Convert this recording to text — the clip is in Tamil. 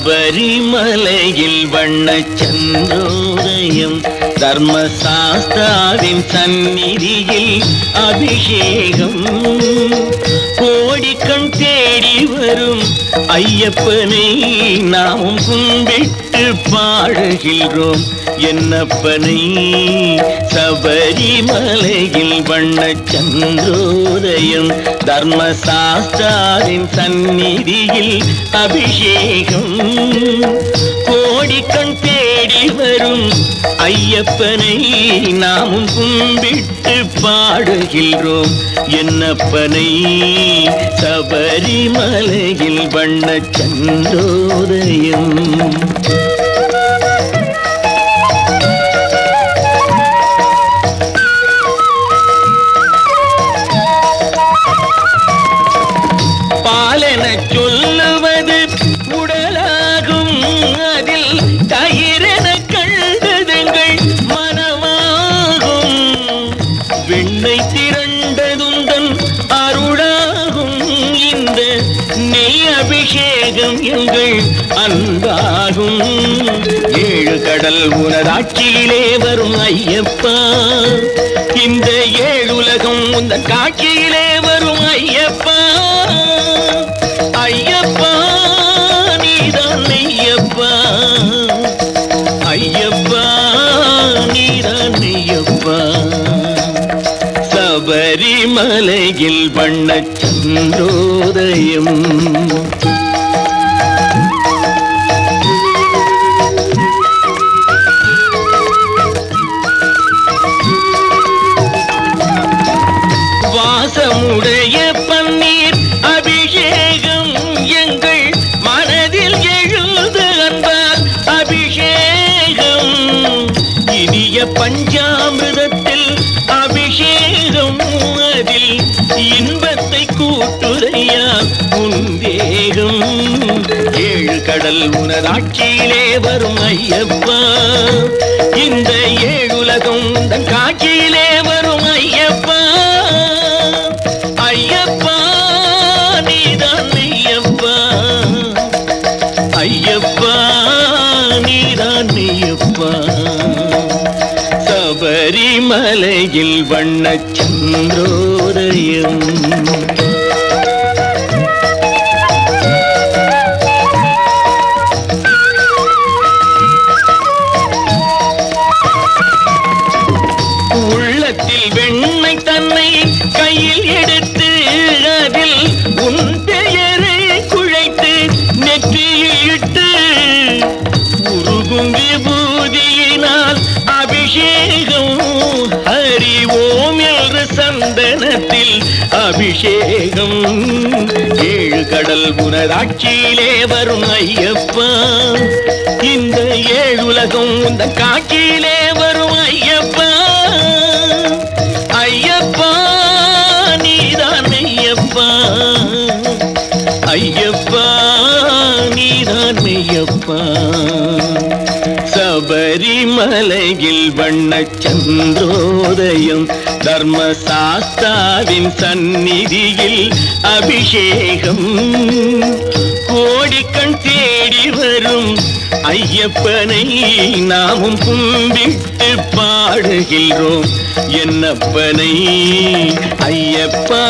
சபரிமலையில் வண்ண சந்திரோதயம் தர்மசாஸ்தாவின் சந்நிதியில் அபிஷேகம். கோடிக்கண் தேடி வரும் ஐயப்பனை நாம் கும்பிட்டு பாடுகின்றோம். என்னப்பனை? சபரிமலையில் வண்ண சந்திரோதயம் தர்மசாஸ்தாரின் சந்நிதியில் அபிஷேகம். கோடிக்கண் தேடி வரும் ஐயப்பனை நாமும் கும்பிட்டு பாடுகின்றோம். என்னப்பனை? சபரிமலையில் வண்ண சந்திரோதயம் அபிஷேகம் எங்கள் அன்பாகும். ஏழு கடல் உனதாட்சியிலே வரும் ஐயப்பா. இந்த ஏழுலகம் உந்த காட்சியிலே சபரிமலையில் வண்ண சந்திரோதயம் வாசமுடைய பன்னீர் அபிஷேகம் எங்கள் மனதில் எழுது அன்பால் அபிஷேகம் இன்பத்தை கூட்டுதையா உந்தேகம் ஏழு கடல் உனதாட்சியிலே வரும் ஐயப்பா. மலையில் வண்ண சந்திரோதயம். உள்ளத்தில் வெண்ணை தன்னை கையில் எடுத்து அதில் உன் பெயரை குழைத்து நெற்றியில் இட்டு உருகும் விபூதியினால் சந்தனத்தில் அபிஷேகம். ஏழு கடல் உனதாட்சியிலே வரும் ஐயப்பா. இந்த ஏழுலகம் இந்த காட்சியிலே வரும் ஐயப்பா. ஐயப்பா நீதான் ஐயப்பா. சபரிமலையில் வண்ண சந்திரோதயம் தர்மசாஸ்தாவின் சந்நிதியில் அபிஷேகம். கோடிக்கண் தேடி வரும் ஐயப்பனை நாமும் கும்பிட்டு பாடுகின்றோம். என்னப்பனை ஐயப்பா